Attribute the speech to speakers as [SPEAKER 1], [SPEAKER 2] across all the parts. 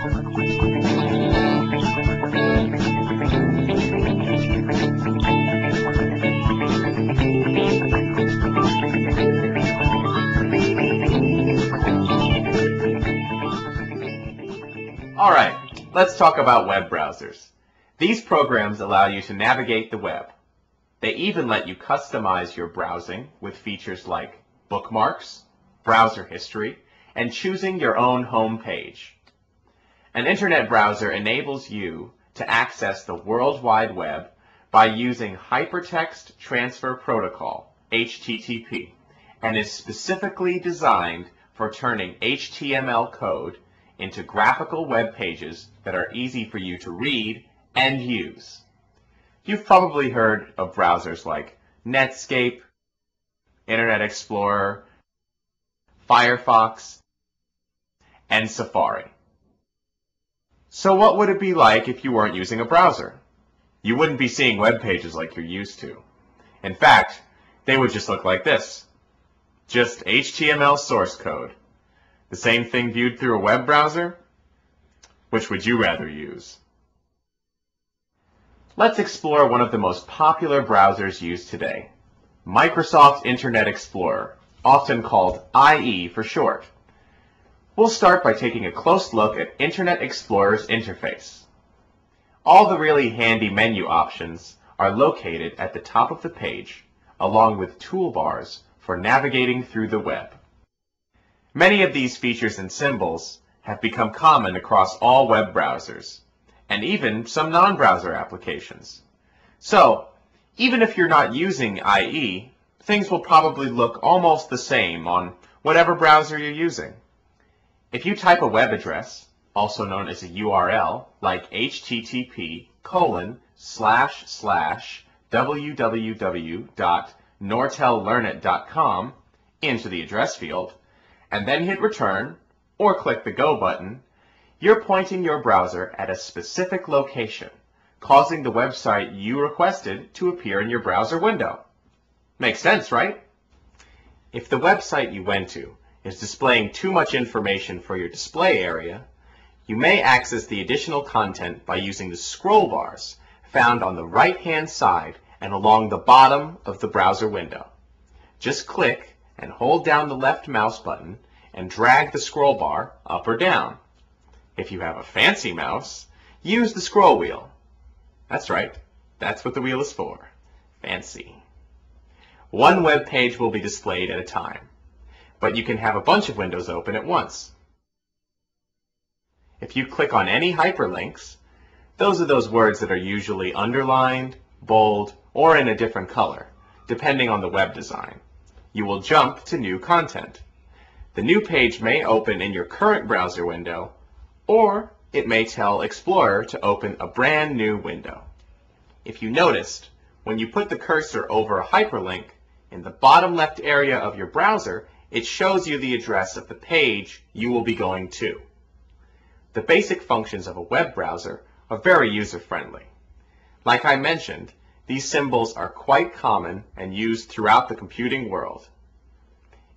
[SPEAKER 1] Alright, let's talk about web browsers. These programs allow you to navigate the web. They even let you customize your browsing with features like bookmarks, browser history, and choosing your own home page. An internet browser enables you to access the World Wide Web by using Hypertext Transfer Protocol, HTTP, and is specifically designed for turning HTML code into graphical web pages that are easy for you to read and use. You've probably heard of browsers like Netscape, Internet Explorer, Firefox, and Safari. So what would it be like if you weren't using a browser? You wouldn't be seeing web pages like you're used to. In fact, they would just look like this. Just HTML source code. The same thing viewed through a web browser? Which would you rather use? Let's explore one of the most popular browsers used today, Microsoft Internet Explorer, often called IE for short. We'll start by taking a close look at Internet Explorer's interface. All the really handy menu options are located at the top of the page, along with toolbars for navigating through the web. Many of these features and symbols have become common across all web browsers, and even some non-browser applications. So, even if you're not using IE, things will probably look almost the same on whatever browser you're using. If you type a web address, also known as a URL, like http colon slash slash www.nortellearnit.com into the address field, and then hit return or click the go button, you're pointing your browser at a specific location, causing the website you requested to appear in your browser window. Makes sense, right? If the website you went to is displaying too much information for your display area, you may access the additional content by using the scroll bars found on the right-hand side and along the bottom of the browser window. Just click and hold down the left mouse button and drag the scroll bar up or down. If you have a fancy mouse, use the scroll wheel. That's right, that's what the wheel is for. Fancy. One web page will be displayed at a time, but you can have a bunch of windows open at once. If you click on any hyperlinks, those are those words that are usually underlined, bold, or in a different color, depending on the web design you will jump to new content. The new page may open in your current browser window, or it may tell Explorer to open a brand new window. If you noticed, when you put the cursor over a hyperlink, in the bottom left area of your browser, it shows you the address of the page you will be going to. The basic functions of a web browser are very user-friendly. Like I mentioned, these symbols are quite common and used throughout the computing world.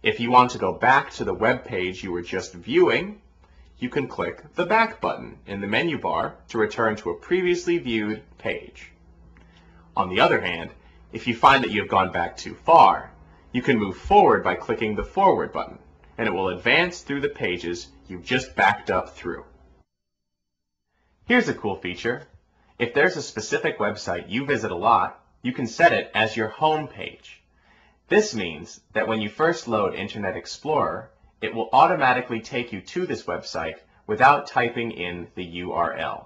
[SPEAKER 1] If you want to go back to the web page you were just viewing, you can click the Back button in the menu bar to return to a previously viewed page. On the other hand, if you find that you have gone back too far, you can move forward by clicking the Forward button, and it will advance through the pages you've just backed up through. Here's a cool feature. If there's a specific website you visit a lot, you can set it as your home page. This means that when you first load Internet Explorer, it will automatically take you to this website without typing in the URL.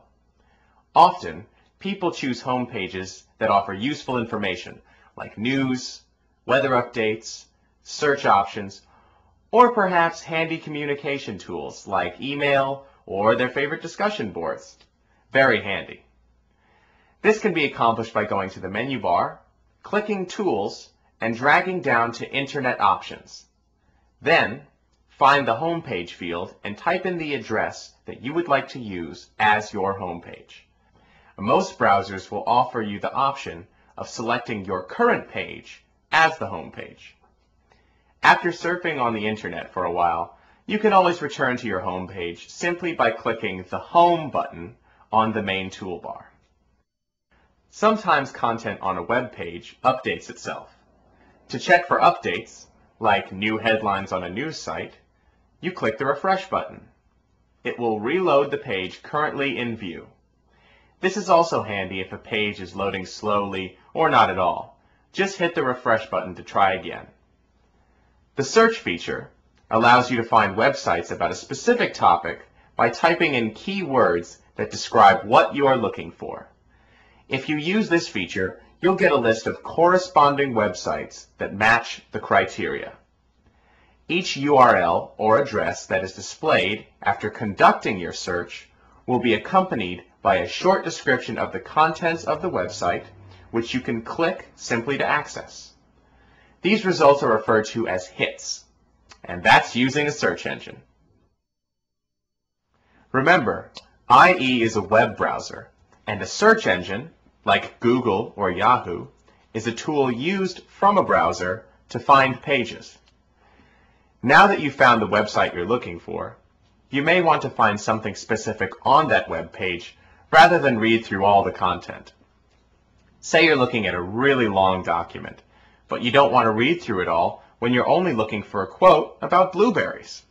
[SPEAKER 1] Often, people choose home pages that offer useful information like news, weather updates, search options, or perhaps handy communication tools like email or their favorite discussion boards. Very handy. This can be accomplished by going to the menu bar, clicking Tools, and dragging down to Internet Options. Then, find the Home Page field and type in the address that you would like to use as your home page. Most browsers will offer you the option of selecting your current page as the home page. After surfing on the internet for a while, you can always return to your home page simply by clicking the Home button on the main toolbar. Sometimes content on a web page updates itself. To check for updates, like new headlines on a news site, you click the Refresh button. It will reload the page currently in view. This is also handy if a page is loading slowly or not at all. Just hit the Refresh button to try again. The Search feature allows you to find websites about a specific topic by typing in keywords that describe what you are looking for. If you use this feature, you'll get a list of corresponding websites that match the criteria. Each URL or address that is displayed after conducting your search will be accompanied by a short description of the contents of the website, which you can click simply to access. These results are referred to as hits, and that's using a search engine. Remember, IE is a web browser, and a search engine like Google or Yahoo, is a tool used from a browser to find pages. Now that you've found the website you're looking for, you may want to find something specific on that web page rather than read through all the content. Say you're looking at a really long document, but you don't want to read through it all when you're only looking for a quote about blueberries.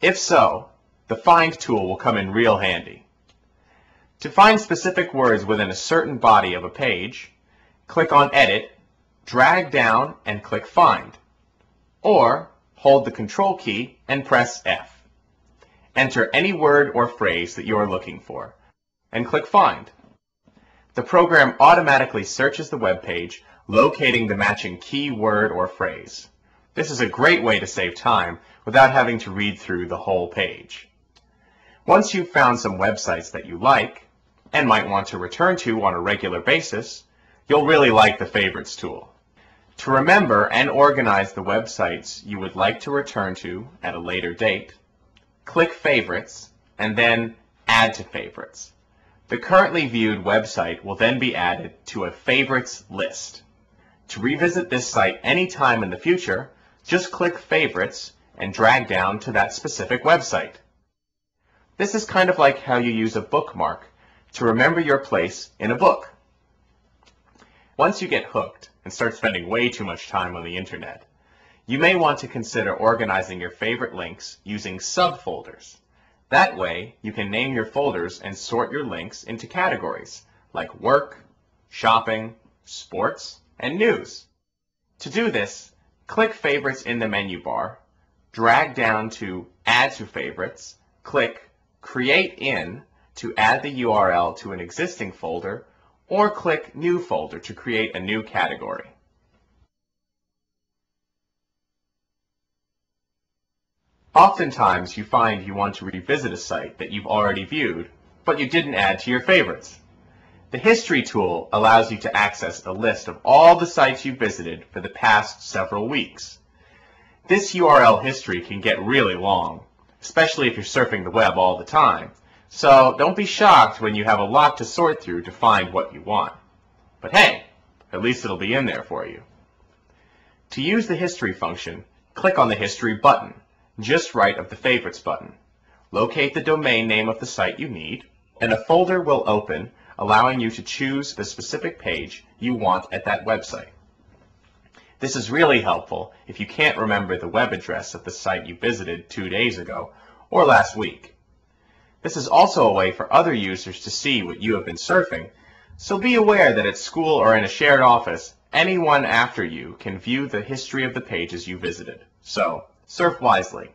[SPEAKER 1] If so, the Find tool will come in real handy. To find specific words within a certain body of a page, click on Edit, drag down and click Find. Or hold the Control key and press F. Enter any word or phrase that you are looking for, and click Find. The program automatically searches the web page, locating the matching key word or phrase. This is a great way to save time without having to read through the whole page. Once you've found some websites that you like, and might want to return to on a regular basis, you'll really like the Favorites tool. To remember and organize the websites you would like to return to at a later date, click Favorites and then Add to Favorites. The currently viewed website will then be added to a Favorites list. To revisit this site anytime in the future, just click Favorites and drag down to that specific website. This is kind of like how you use a bookmark to remember your place in a book. Once you get hooked and start spending way too much time on the internet, you may want to consider organizing your favorite links using subfolders. That way, you can name your folders and sort your links into categories like work, shopping, sports, and news. To do this, click Favorites in the menu bar, drag down to Add to Favorites, click Create In, to add the URL to an existing folder, or click New Folder to create a new category. Oftentimes, you find you want to revisit a site that you've already viewed, but you didn't add to your favorites. The History tool allows you to access a list of all the sites you visited for the past several weeks. This URL history can get really long, especially if you're surfing the web all the time, so don't be shocked when you have a lot to sort through to find what you want. But hey, at least it'll be in there for you. To use the History function, click on the History button, just right of the Favorites button. Locate the domain name of the site you need, and a folder will open allowing you to choose the specific page you want at that website. This is really helpful if you can't remember the web address of the site you visited two days ago or last week. This is also a way for other users to see what you have been surfing, so be aware that at school or in a shared office, anyone after you can view the history of the pages you visited. So, surf wisely.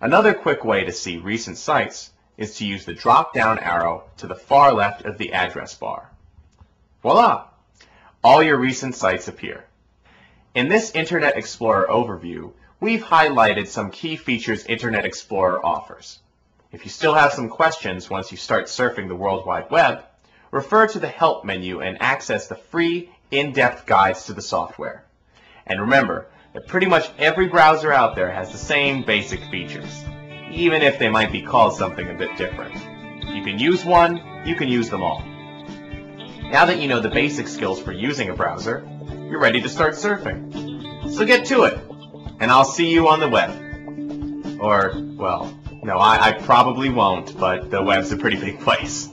[SPEAKER 1] Another quick way to see recent sites is to use the drop-down arrow to the far left of the address bar. Voila! All your recent sites appear. In this Internet Explorer overview, we've highlighted some key features Internet Explorer offers. If you still have some questions once you start surfing the World Wide Web, refer to the Help menu and access the free in-depth guides to the software. And remember that pretty much every browser out there has the same basic features, even if they might be called something a bit different. You can use one, you can use them all. Now that you know the basic skills for using a browser, you're ready to start surfing. So get to it, and I'll see you on the web. Or, well, no, I, I probably won't, but the web's a pretty big place.